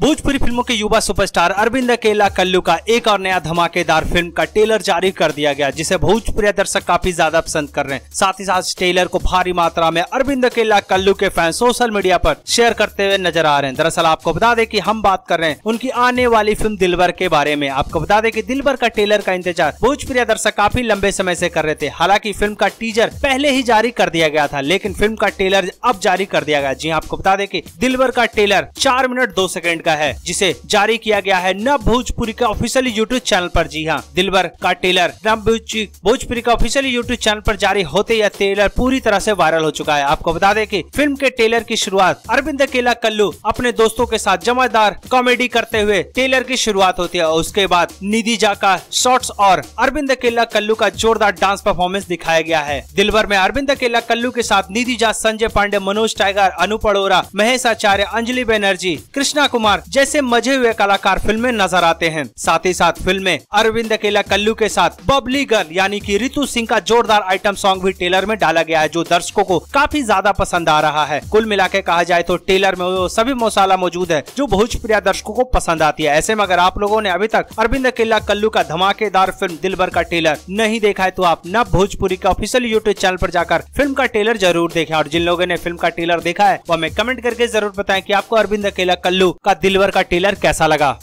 भोजपुरी फ़िल्मों के युवा सुपरस्टार अरविंद अकेला कल्लू का एक और नया धमाकेदार फ़िल्म का ट्रेलर जारी कर दिया गया जिसे भोजपुरी दर्शक काफ़ी ज़्यादा पसंद कर रहे हैं। साथ ही साथ ट्रेलर को भारी मात्रा में अरविंद अकेला कल्लू के फ़ैन सोशल मीडिया पर शेयर करते हुए नज़र आ रहे हैं। दरअसल आपको बता दें कि हम बात कर रहे हैं उनकी आने वाली फ़िल्म दिलवर के बारे में। आपको बता दें कि दिलवर का ट्रेलर का इंतज़ार भोजपुरी दर्शक काफ़ी लंबे समय से कर रहे थे। हालाँकि फ़िल्म का टीजर पहले ही जारी कर दिया गया था लेकिन फ़िल्म का ट्रेलर अब जारी कर दिया गया। जी हाँ, आपको बता दें कि दिलवर का ट्रेलर चार मिनट दो सेकंड का है, जिसे जारी किया गया है नव भोजपुरी का ऑफिशियल यूट्यूब चैनल पर। जी हाँ दिलवर का ट्रेलर नव भोजपुरी का ऑफिशियल यूट्यूब चैनल पर जारी होते यह ट्रेलर पूरी तरह से वायरल हो चुका है। आपको बता दें कि फ़िल्म के ट्रेलर की शुरुआत अरविंद केला कल्लू अपने दोस्तों के साथ जमादार कॉमेडी करते हुए ट्रेलर की शुरुआत होती है। उसके बाद निधि जा का शॉर्ट्स और अरविंद केला कल्लू का जोरदार डांस परफॉर्मेंस दिखाया गया है। दिलवर में अरविंद केला कल्लू के साथ निधि जा संजय पांडे, मनोज टाइगर, अनूप अरोरा, महेश आचार्य, अंजलि बनर्जी, कृष्णा कुमार जैसे मज़े हुए कलाकार फ़िल्म में नज़र आते हैं। साथ ही साथ फ़िल्म में अरविंद अकेला कल्लू के साथ बबली गर्ल यानी कि रितु सिंह का जोरदार आइटम सॉन्ग भी टेलर में डाला गया है, जो दर्शकों को काफ़ी ज़्यादा पसंद आ रहा है। कुल मिला के कहा जाए तो टेलर में वो सभी मसाला मौजूद है, जो भोजप्रिया दर्शकों को पसंद आती है। ऐसे में अगर आप लोगों ने अभी तक अरविंद अकेला कल्लू का धमाकेदार फ़िल्म दिलबर का टेलर नहीं देखा है तो आप न भोजपुरी का ऑफिशियल यूट्यूब चैनल पर जाकर फ़िल्म का टेलर ज़रूर देखें। और जिन लोगों ने फ़िल्म का टेलर देखा है, वो हमें कमेंट करके ज़रूर बताएँ कि आपको अरविंद अकेला कल्लू का दिलबर का टेलर कैसा लगा?